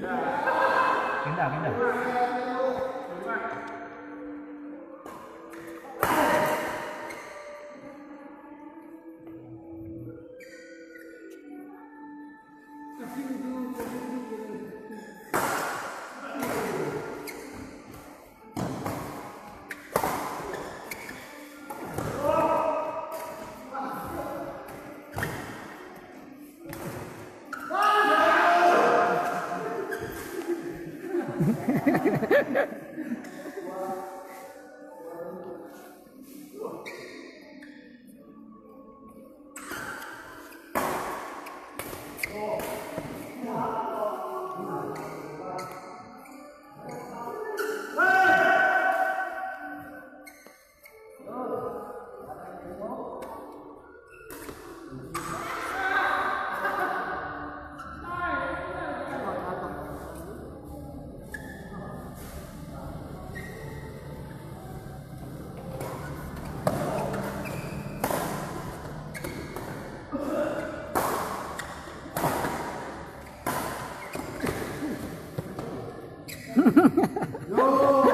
啊的哈的 no!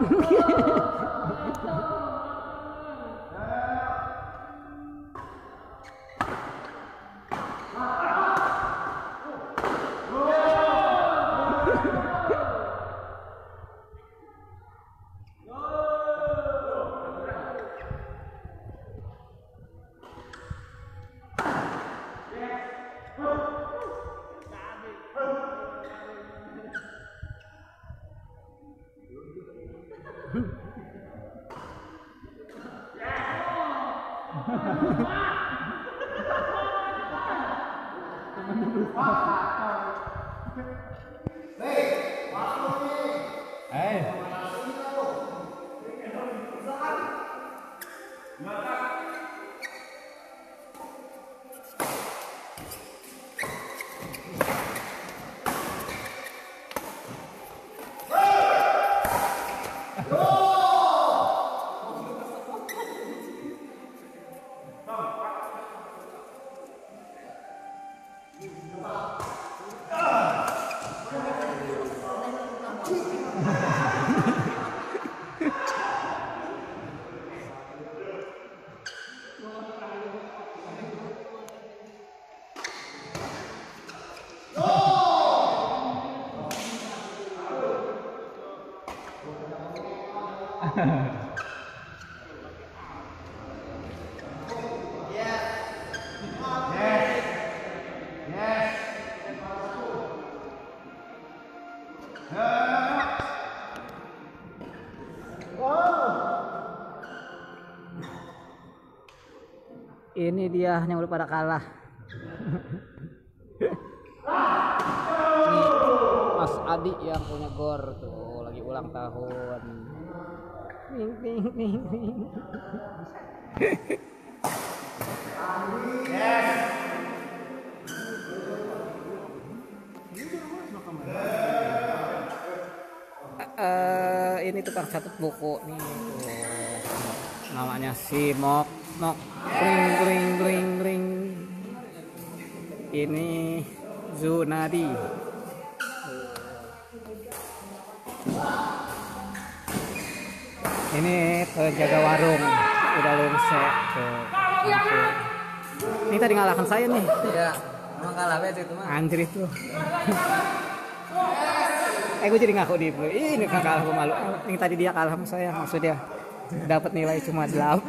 Oh, Ini dia yang udah pada kalah. Nih, Mas Adi yang punya gor tuh lagi ulang tahun. Ting, ting, ting, ting. Eh, ini tukang catat buku nih tuh. Namanya si Mok Mok. Kling kling kling kling. Ini Zunadi. Ini penjaga warung. Udah lungse tuh ini tadi ngalahkan saya nih. Iya, emang kalah bet itu mah. anjir itu. Eh gue jadi ngaku di ini kan kalah gue malu. Ini tadi dia kalah sama saya maksudnya dapat nilai cuma 8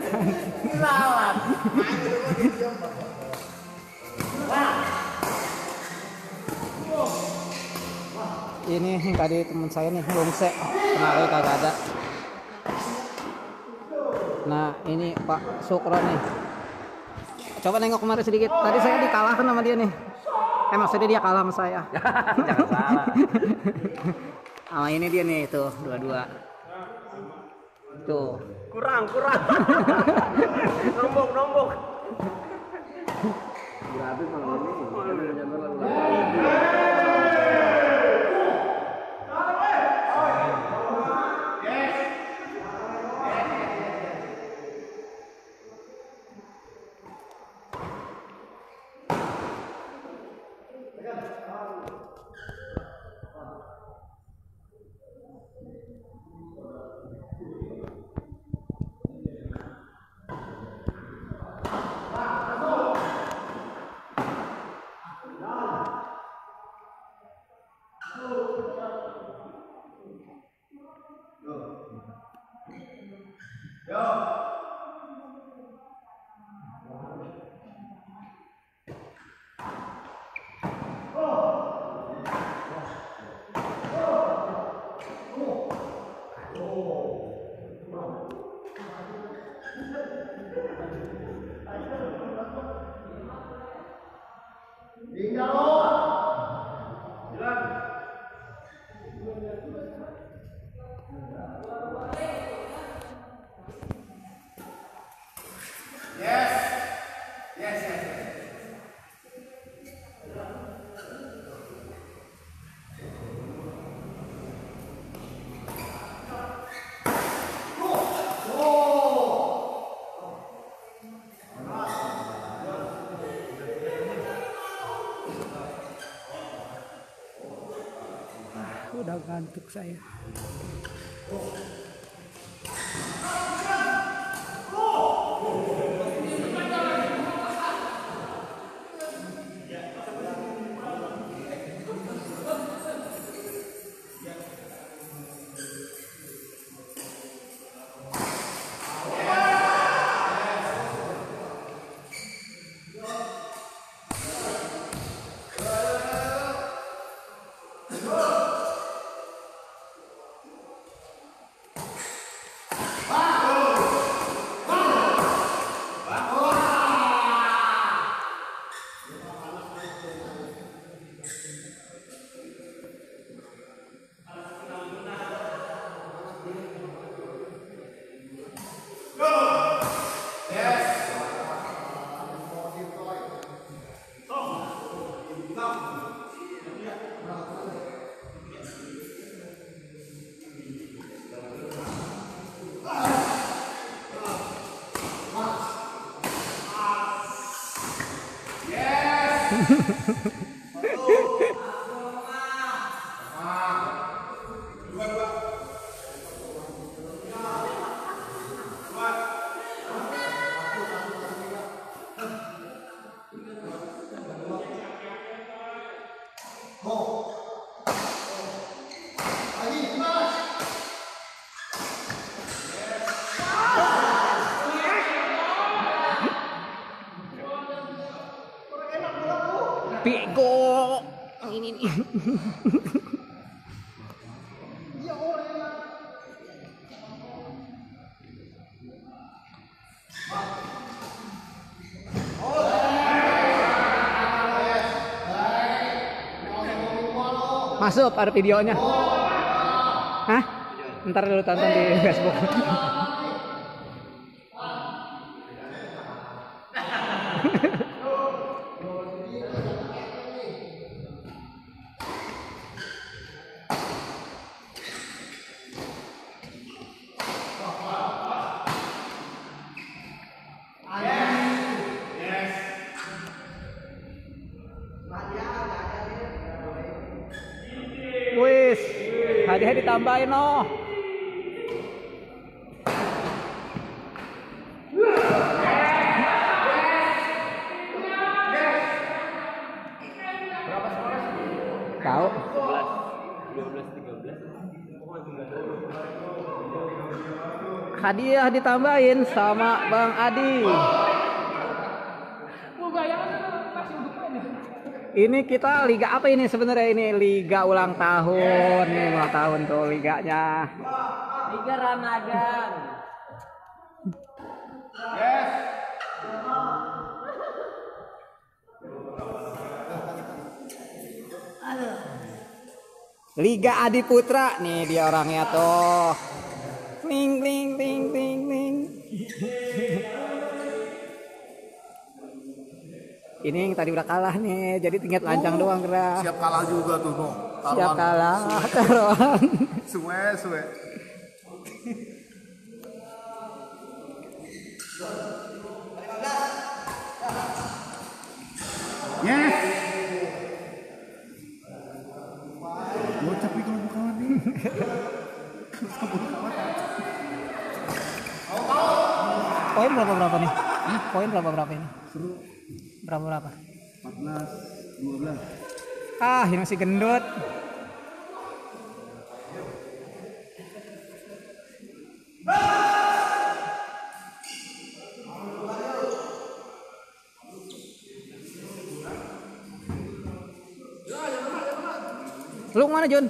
ini tadi teman saya nih Bungse kemarin kagak ada. Nah ini Pak Sukro nih. Coba nengok kemarin sedikit. Tadi saya dikalahkan sama dia nih. Eh maksudnya dia kalah sama saya. Jangan salah. sama ini dia nih tuh dua-dua tuh Kurang, kurang. udah ngantuk saya Ini nih. Masuk ada videonya. Hah? Ntar dulu tonton di Facebook. Hadiah ditambahin noh. Tahu? 12, 13. Hadiah ditambahin sama Bang Adi. Ini kita liga apa ini sebenarnya ini liga ulang tahun nih ulang tahun tuh liganya. Liga Ramadan. Liga Adi Putra nih dia orangnya tuh. Ling ling ling ling ling. Ini yang tadi udah kalah nih, jadi tinggal lancang doang gerak. siap kalah juga tuh no Siap kalah, taruhan. suwe suwe yes gue tapi kalau gue kalah nih Poin berapa berapa nih? Poin berapa berapa ini? seru Berapa berapa? 14 12 Ah, ini masih gendut. Lu mana Jun?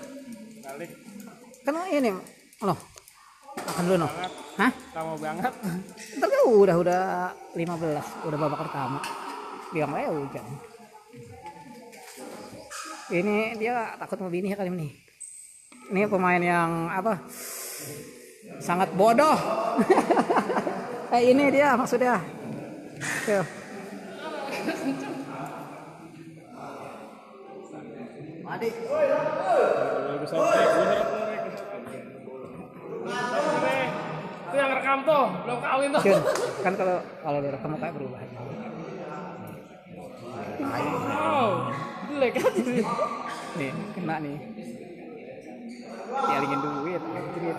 Balik. Kan ini, loh. Makan dulu no. Hah? Lama banget. Ntar kan udah udah 15, udah babak pertama. Bilang aja hujan. Ini dia takut mau bini ya kali ini. Ini pemain yang apa? Sangat bodoh. eh ini dia maksudnya. Tuh. Itu yang rekam tuh, belum kawin tuh. Kan kalau kalau lu rekam kayak berubah. Wow, jelek kan. Nih, kena nih. Dialingin duit, duit.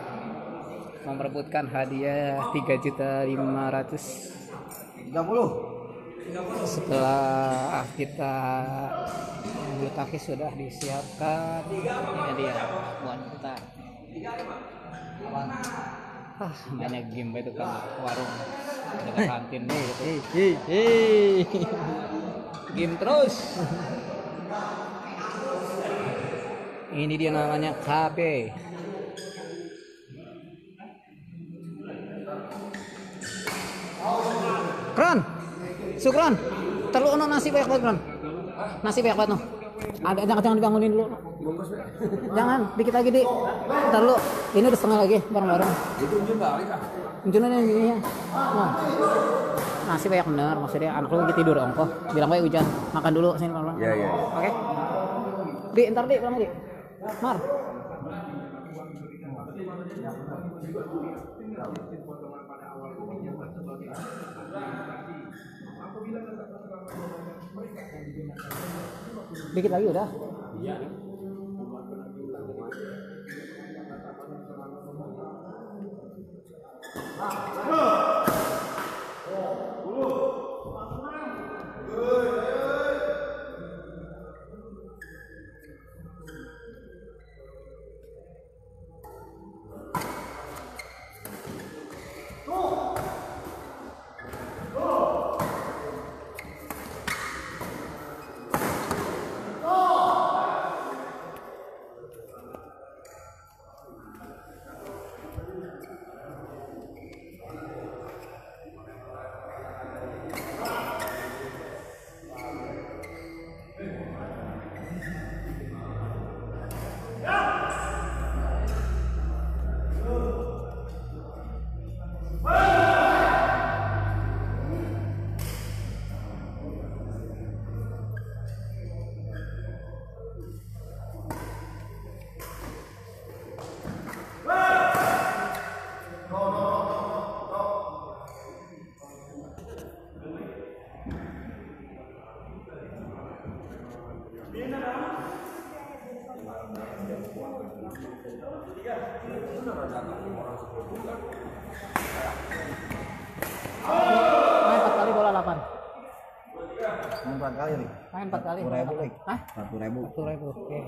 Mau merebutkan hadiah 3 juta 500 setelah kita bulu tangkis sudah disiapkan ini dia buat kita ah banyak game itu kan warung dekat kantin nih gitu. Game terus. Ini dia namanya KB Kron Sukron terlalu ono nasi banyak banget Kron. Nasi banyak banget no. Ada jangan jangan dibangunin dulu. Jangan dikit lagi di ntar lu ini udah setengah lagi bareng bareng itu unjun balik ah unjun ini ini ya. Nah. Nasi banyak bener maksudnya anak lu lagi tidur ongko bilang baik hujan makan dulu sini pelan Iya, iya, iya. oke. Di ntar di pulang di mar. Dikit lagi udah? Main Satu ribu. Satu ribu, oke.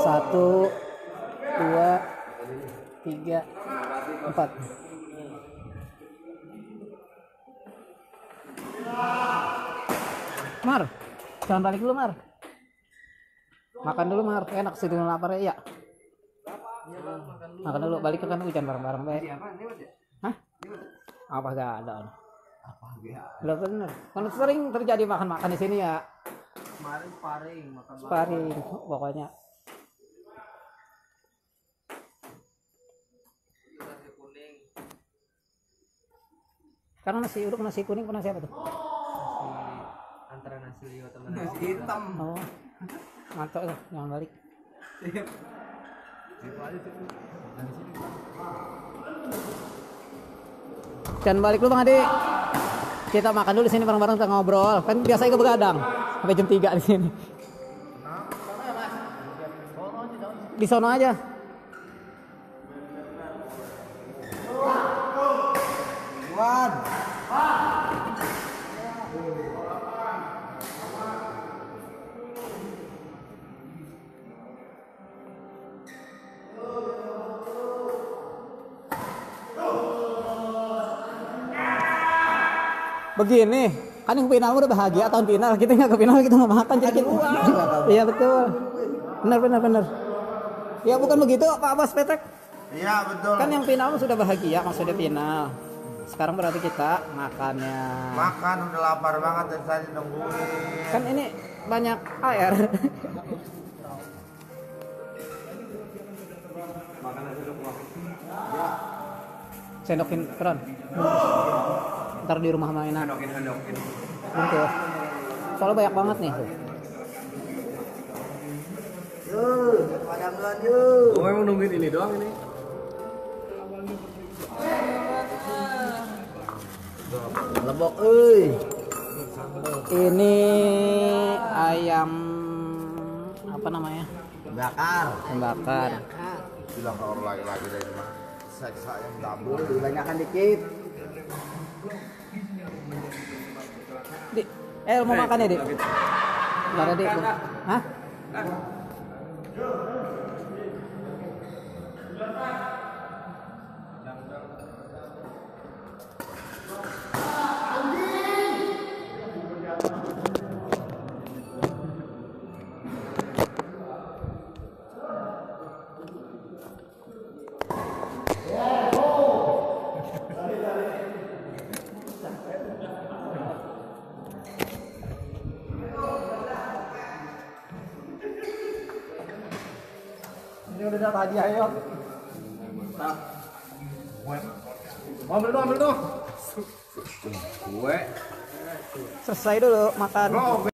Satu, dua, tiga, empat. Mar, jangan balik dulu Mar. Makan dulu Mar, enak sih dengan lapar ya. Makan dulu, balik ke kan hujan bareng-bareng baik. Hah? Apa gak ada? Apa ya? Lah bener. Kan sering terjadi makan-makan di sini ya. Kemarin sparring makan Sparring pokoknya. nasi. Karena nasi uduk nasi kuning pernah siapa tuh? Antara nasi liwet sama nasi hitam. Oh. Mantap tuh, jangan balik. Dan balik lu Bang Adi. Kita makan dulu di sini bareng-bareng kita ngobrol. Kan biasa ke begadang sampai jam 3 di sini. Di sono aja. Begini, kan yang final udah bahagia tahun final, kita nggak ke final kita nggak makan jadi kita. Iya betul. Benar benar benar. Ya bukan begitu Pak Bos Petek. Iya betul. Kan yang final sudah bahagia maksudnya final. Sekarang berarti kita makannya. Makan udah lapar banget dari tadi nungguin. Kan ini banyak air. Sendokin keran. Ntar di rumah mainan. Handokin handokin. Bungkus. Soalnya banyak banget nih. Yuk, padang duluan yuk. Gue emang nungguin ini doang ini. Lebok euy. Ini ayam apa namanya? Bakar. Pembakar. Bilang ke orang lagi-lagi dari mah. Seksa yang dapur. Dibanyakan dikit. Eh mau makan ya, Dik? Nggak ada, Dik. Hah? Udah dapat hadiah ya. Ambil tuh, ambil tuh. Selesai dulu makan.